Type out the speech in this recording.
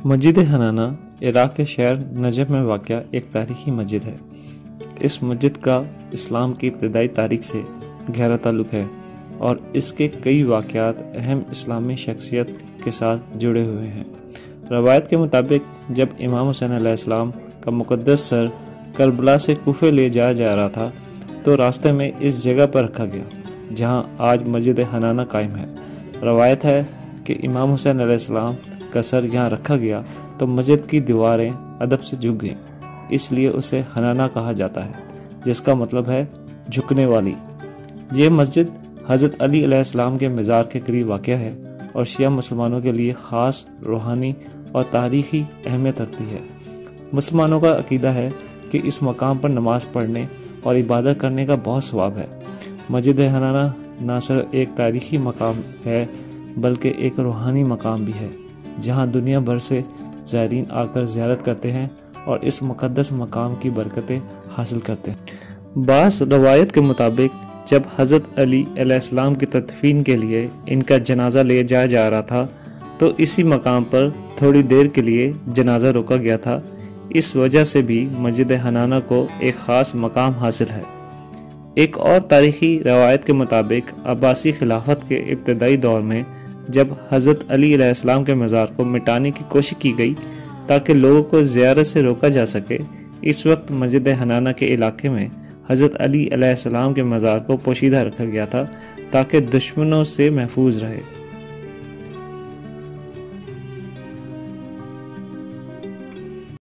मस्जिद हनाना, इराक के शहर नजफ में वाक़ एक तारीखी मस्जिद है। इस मस्जिद का इस्लाम की इब्तदाई तारीख से गहरा ताल्लुक है और इसके कई वाक़ात अहम इस्लामी शख्सियत के साथ जुड़े हुए हैं। रवायत के मुताबिक, जब इमाम हुसैन आसमाम का मुक़दस सर करबला से कोफे ले जाया जा रहा था तो रास्ते में इस जगह पर रखा गया, जहाँ आज मस्जिद हनाना कायम है। रवायत है कि इमाम हुसैन आसमाम का सर यहाँ रखा गया तो मस्जिद की दीवारें अदब से झुक गईं। इसलिए उसे हनाना कहा जाता है, जिसका मतलब है झुकने वाली। ये मस्जिद हज़रत अली अलैहिस्सलाम के मज़ार के करीब वाक़ है और शिया मुसलमानों के लिए ख़ास रूहानी और तारीख़ी अहमियत रखती है। मुसलमानों का अकीदा है कि इस मकाम पर नमाज़ पढ़ने और इबादत करने का बहुत स्वाब है। मस्जिद हनाना न सिर्फ़ एक तारीख़ी मकाम है, बल्कि एक रूहानी मकाम भी है। जहाँ दुनिया भर से ज़ायरीन आकर ज़्यारत करते हैं और इस मुक़दस मकाम की बरकतें हासिल करते हैं। बास रवायत के मुताबिक, जब हज़रत अली अलैहिस्सलाम की तदफीन के लिए इनका जनाजा ले जाया जा रहा था तो इसी मकाम पर थोड़ी देर के लिए जनाजा रोका गया था। इस वजह से भी मस्जिद हनाना को एक ख़ास मकाम हासिल है। एक और तारीखी रवायत के मुताबिक, अब्बासी खिलाफत के इब्तदाई दौर में जब हज़रत अली अलैहिस्सलाम के मज़ार को मिटाने की कोशिश की गई, ताकि लोगों को ज़्यारत से रोका जा सके, इस वक्त मस्जिद हनाना के इलाके में हज़रत अली अलैहिस्सलाम के मज़ार को पोशीदा रखा गया था, ताकि दुश्मनों से महफूज रहे।